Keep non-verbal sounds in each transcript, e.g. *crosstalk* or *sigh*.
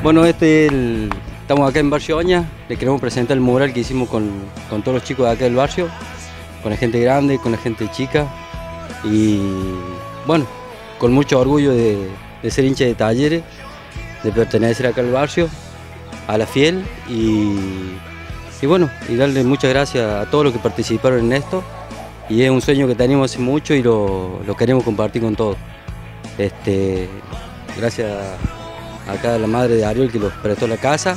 Bueno, este estamos acá en Barrio Oña, le queremos presentar el mural que hicimos con, con todos los chicos de acá del barrio, con la gente grande, con la gente chica. Y bueno, con mucho orgullo de, de ser hincha de talleres, de pertenecer acá al barrio, a la fiel. Y, y bueno, y darle muchas gracias a todos los que participaron en esto. Y es un sueño que tenemos hace mucho y lo, lo queremos compartir con todos. Este, gracias acá la madre de Ariel que nos prestó la casa.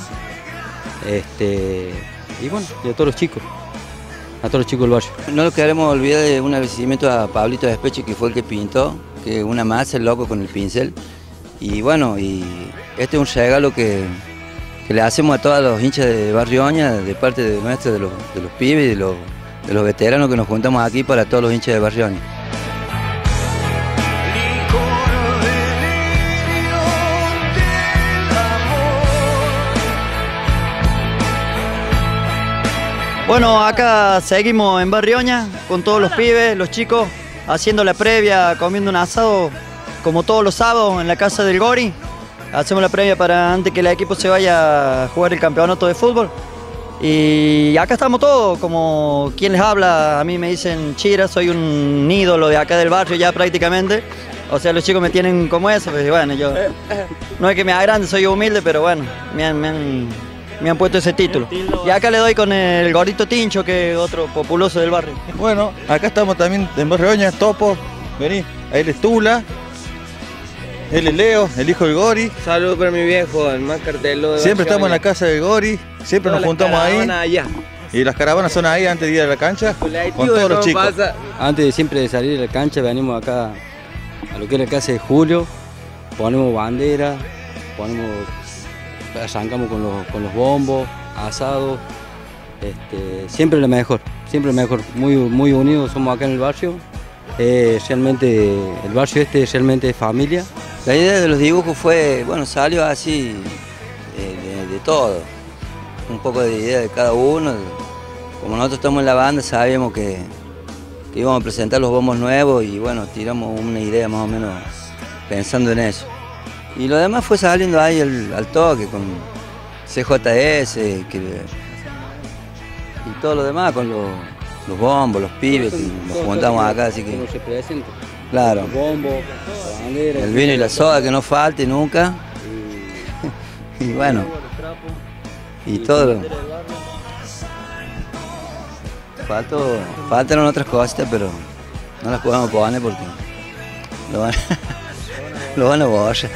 Este, y bueno, y a todos los chicos, a todos los chicos del barrio. No lo queremos olvidar de un agradecimiento a Pablito Despeche, que fue el que pintó, que una más, el loco con el pincel. Y bueno, y este es un regalo que, que le hacemos a todos los hinchas de Barrio Oña, de parte de nuestra, de los, los pibes de los, de los veteranos que nos juntamos aquí para todos los hinchas de Barrio Oña. Bueno, acá seguimos en Barrioña con todos los pibes, los chicos, haciendo la previa, comiendo un asado como todos los sábados en la casa del Gori. Hacemos la previa para antes que el equipo se vaya a jugar el campeonato de fútbol. Y acá estamos todos, como quien les habla, a mí me dicen Chira, soy un ídolo de acá del barrio ya prácticamente. O sea, los chicos me tienen como eso, pues bueno, yo no es que me agrande, soy humilde, pero bueno, me han, me han- me han puesto ese título. Y acá le doy con el gordito Tincho, que es otro populoso del barrio. Bueno, acá estamos también en Barreoña, Topo, vení, ahí él es Tula, él es Leo, el hijo del Gori. Saludos para mi viejo, el más cartelo de Siempre estamos en la casa del Gori, siempre Todas nos las juntamos ahí. allá. Y las caravanas son ahí antes de ir a la cancha con todos los ¿cómo chicos. pasa? Antes de siempre de salir a la cancha, venimos acá a lo que es la casa de Julio, ponemos bandera, ponemos, arrancamos con los, con los bombos, asados, este, siempre lo mejor, siempre lo mejor, muy, muy unidos somos acá en el barrio, Eh, realmente el barrio este realmente es familia. La idea de los dibujos fue, bueno, salió así de, de todo. Un poco de idea de cada uno. Como nosotros estamos en la banda, sabíamos que, que íbamos a presentar los bombos nuevos y bueno, tiramos una idea más o menos pensando en eso. Y lo demás fue saliendo ahí al, al toque con CJS que- y todo lo demás con los, los bombos, los pibes, que nos juntamos acá, así que Como se presenta. claro. Los bombos, la bandera. El vino y la soda que no falte nunca. Y *laughs* bueno. Y todo. lo- faltaron otras cositas, pero no las podemos poner porque lo van, *laughs* lo van a borrar.